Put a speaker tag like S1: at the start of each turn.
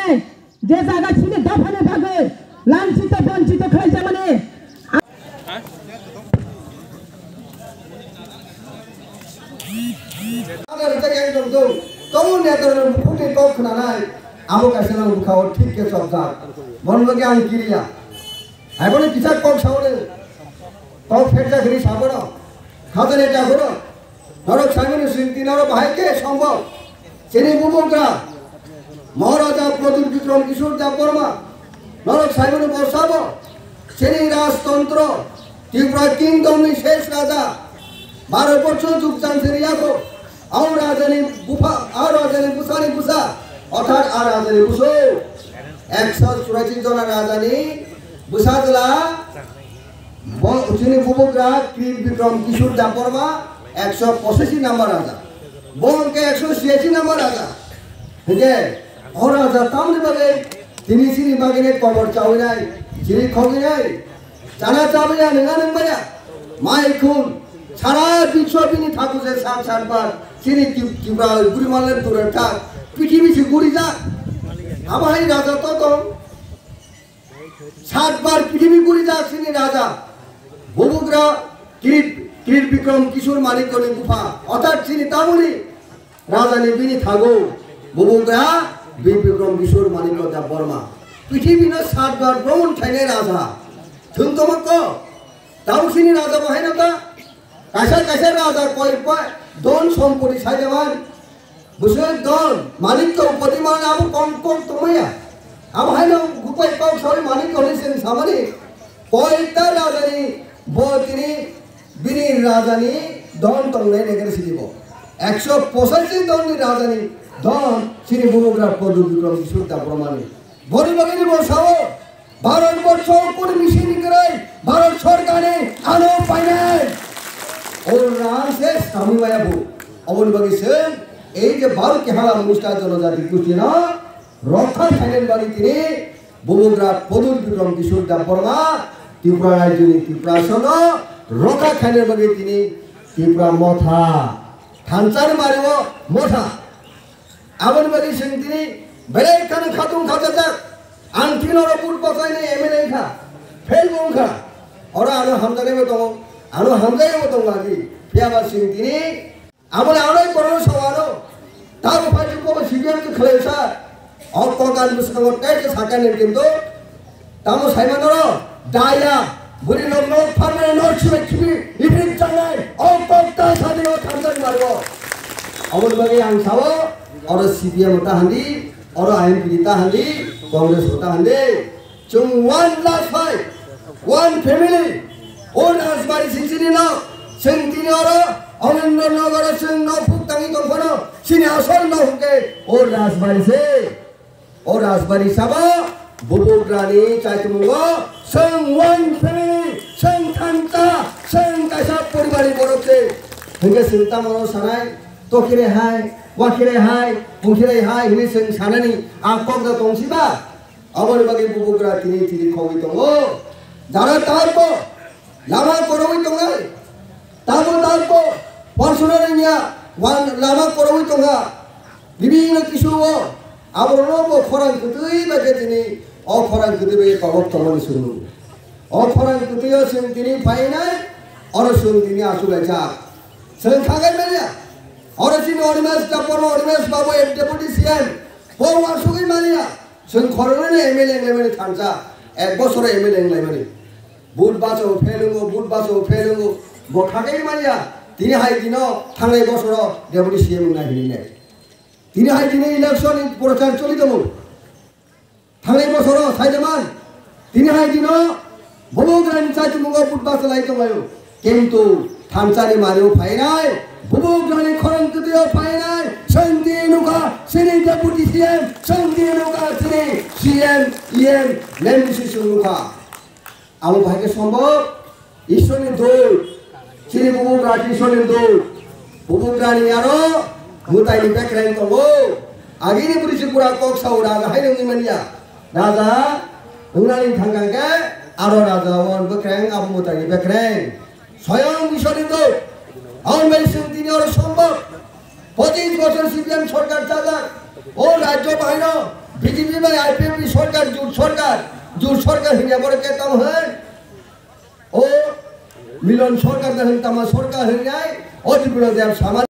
S1: মানে যে জায়গা ছিল দফানে ভাগে লাঞ্ছিত, বঞ্চিত খেয়েছে মানে।
S2: খাদনে এটা নরক সামনে সিন্তি নর ভাইকে সম্ভব। চিনি বুবুকরা মহারাজা প্রদুর বিক্রম কিশোর দেব বর্মা নরক সাইমনে বসাবো চিনি রাজতন্ত্র ত্রিপুরা কিংডমনি শেষ রাজা, বারো বছর যুগ চান্সে রিয়াকো আও রাজানি বুফা আও রাজানি বুসানি বুসা অর্থাৎ আর রাজানি বুসো একশো চুরাশি জনের রাজানি বুসা জেলা তিনি বুবুকরা কীট বিক্রম কিশোর জাপরমা একশো পঁচাশি নাম্বার রাজা। বনকে একশো ছিয়াশি নাম্বার রাজা। ও রাজা তামনি বাগে তিনি সিনি বাগিনে কবর চাউই নাই সিনি খগি নাই জানা চাবে না নঙা নংবায়া মাই খুন, সারা বিশ্ব তিনি ঠাকুরের সাত সাতবার তিনি কিংবা গুরিমালের দূরের থাক পৃথিবী সে গুড়ি যা আমার এই রাজা তত সাতবার পৃথিবী গুড়ি যা তিনি রাজা। ববুকরা কিরিট কিরিট বিক্রম কিশোর মানিক গুফা। অর্থাৎ তিনি তামনি। রাজা নিবিনি থাগো ববুকরা বীর কিশোর মানিক দা বর্মা। পৃথিবীর সাতবার ভ্রমণ ঠাইনে রাজা। শুন তোমাক তামসিনী রাজা বাহিনতা কাছা কাছা রাজা কয় পায় দন সম্পত্তি সাইদেমান বুঝলে দন মালিক তো প্রতিমান আবু কম কম তোমায়া। আবু হাইনো গুপাই কম সবাই মালিক হলেছেন সামানি। কয়টা রাজানি ব তিনি বিনি রাজানি দন তংলাই নেগেরে সিদিব একশো পঁচাশি রাজানি দন সিনি ভূমগ্রা পদু বিক্রম সুরতা প্রমাণী বড়ি বাগিনি বসাও ভারতবর্ষ কোন মিশিনি করে ভারত সরকারে আলো পাইনাই ওর নাম সে স্বামী মায়াবু অবন বাগিছেন এই যে ভারতকে হারা মুষ্টা জনজাতি গোষ্ঠী না রক্ষা ফাইনেল বাড়ি তিনি বমুগ্রা পদুর বিক্রম কিশোর দাম বর্মা, ত্রিপুরা রাজ্যনি ত্রিপুরা সন রক্ষা খাইনের বাগে তিনি ত্রিপুরা মথা। থানচার মারিব মথা আবার বাকি সিং তিনি বেড়ে খানে খাতুন খাতে যাক আনফিন ওরা বুট বসাই নেই এমএলএ খা। ফেল খা। ওরা আরও হামদারে দো আরও হামদারে দো লাগি ফিয়াবা সিং তিনি আমলে আরও করো সবারো তার উপায় কো সিবিএম কে খেলেসা অক গান মুসকাম টাই যে কিন্তু। তামো সাইমানর ডায়া বুড়ি লোক লোক ফার্মে নট ছুবে ছুবি ইভিনিং চালাই অক তা সাদি ও থামদার মারবো अमल बगे आं सावो और सीपीएम होता हंदी और आईएमपी होता हंदी कांग्रेस होता हंदी जों one last five one family ओ राजबाड़ी सिंसिनी ना जों तिनी और अमरेंद्र नगर जों न फुक्तांगी दंफनो सिनी आसल न हुके ओ राजबाड़ी से ओ राजबाड़ी साबा बुबुग्रानि चाइतमुगो जों वन फैमिली जों थांता जों कायसा ಹಿಂಗೆ ಸಿಂತ ಮನೋ ಸನಾಯ್ ತೋಕಿರೆ ಹಾಯ್ ವಾಕಿರೆ ಹಾಯ್ ಮುಖಿರೆ ಹಾಯ್ ಹಿನಿ ಸಿಂಗ್ ಸನನಿ ಆ ಕೋಗ್ದ ತೋಂಸಿದ ಅವರ ಬಗ್ಗೆ ಬುಬುಗ್ರ ತಿನಿ ತಿನಿ ಕೋಗಿ ತೋಂಗೋ যারা তারপ লাভা করবই তোমরা তারপর তারপ পড়াশোনা নিয়া ওয়ান লাভা করবই তোমরা বিভিন্ন কিছু আবরণ খরাং কুতুই বাকে তিনি, অখরাং কুতুই বাকে কবক তমন শুরু অখরাং কুতুইও সেন তিনি পাই নাই, অরসুন তিনি আসু যা जों খাগাই মেলিয়া অরচিন অরিমেশ চাপর অরিমেশ বাবু এম ডেপুটি সিএম বউ আসুগি মানিয়া जों খরনে এমএলএ লেমেনি থানসা। এক বছর এমএলএ লেমেনি বুট বাসো ফেলুঙ্গো বুট বাসো ফেলুঙ্গো বখাগাই মানিয়া, তিনি হাই দিন থাঙ্গাই বছর ডেপুটি সিএম নাহিনি তিনি হাই দিনে ইলেকশন প্রচার চলিতম থাঙ্গাই বছর সাইদেমান তিনি হাই দিন বমগ্রানি চাইতে মুগ বুট বাস লাইতমায়ো কিন্তু থানসানি মারিও ফাইনাই বমগ্রানি খরং তৃতীয় ফাইনাই সন্ধি নুকা সিনি ডেপুটি সিএম সন্ধি নুকা সিনি সিএম ইএম নেম শিশু নুকা আমার ভাইকে সম্ভব ঈশ্বরের দৌড় সিনি বমগ্রা ঈশ্বরের দৌড় বমগ্রানি আরও mutai ni bekreng to wo agi ni puri sipura kok sau raja hai ngi mania raja unani thanggang ke aro raja won bekreng abu mutai ni bekreng স্বয়ং আওয়ামী তিনি ওর সম্ভব। পঁচিশ বছর সিপিএম সরকার চালান ও রাজ্য বাহিনী, বিজেপি বা আইপিএমপি সরকার, জোট সরকার? জোট সরকার হিনে বড় কে তাম হেন ও মিলন সরকার দেখেন তামা সরকার হয়ে যায় অতিপুরা দেব সামাজিক